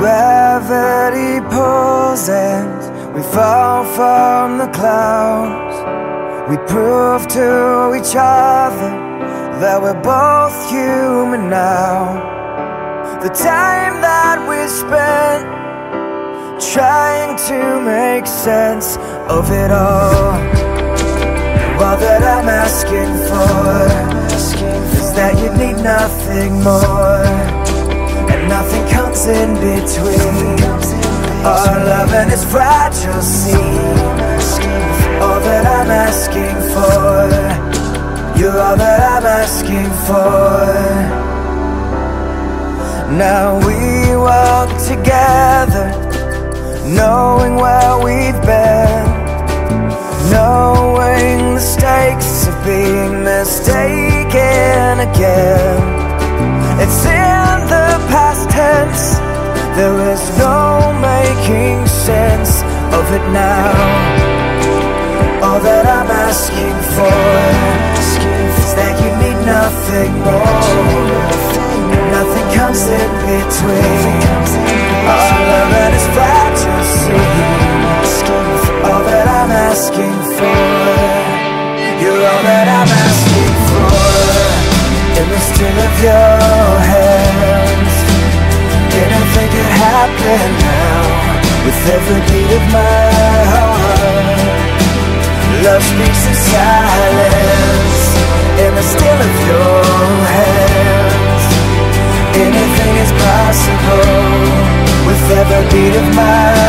Gravity pulls and we fall from the clouds. We prove to each other that we're both human now. The time that we spent trying to make sense of it all. All that I'm asking for is that you need nothing more in between. Our love and its fragile seams. All that I'm asking for. You're all that I'm asking for. Now we walk together Knowing where we've been now. All that I'm asking for Is that you need nothing more. Nothing comes in between. Our love and its fantasy All that I'm asking for. You're all that I'm asking for. In the still of your hands. Anything could happen now. With every beat of my beat of my